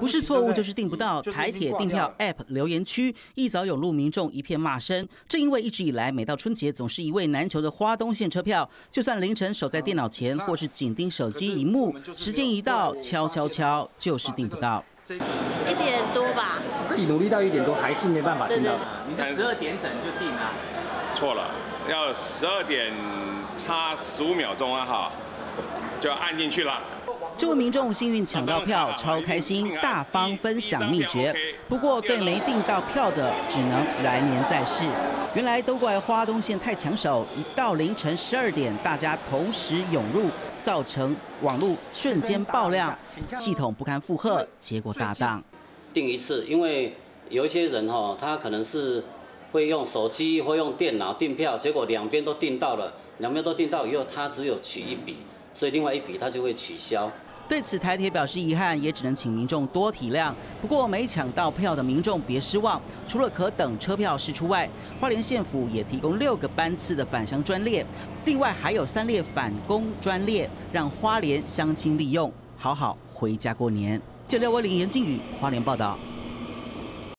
不是错误就是订不到。台铁订票 App 留言区一早涌入民众一片骂声，正因为一直以来每到春节总是一位难求的花东线车票，就算凌晨守在电脑前或是紧盯手机荧幕，时间一到敲敲敲就是订不到。一点多吧。你努力到一点多还是没办法订到。你是十二点整就订啊？错了，要十二点差十五秒钟啊哈，就要按进去了。这位民众幸运抢到票，超开心，大方分享秘诀。不过对没订到票的，只能来年再试。原来都怪花东线太抢手，一到凌晨十二点，大家同时涌入，造成网络瞬间爆量，系统不堪负荷，结果大档。订一次，因为有一些人哈，他可能是会用手机或用电脑订票，结果两边都订到了，两边都订到以后，他只有取一笔。所以另外一笔他就会取消。对此，台铁表示遗憾，也只能请民众多体谅。不过没抢到票的民众别失望，除了可等车票释出外，花莲县府也提供六个班次的返乡专列，另外还有三列返工专列，让花莲乡亲利用，好好回家过年。九六五零严靖宇，花莲报道。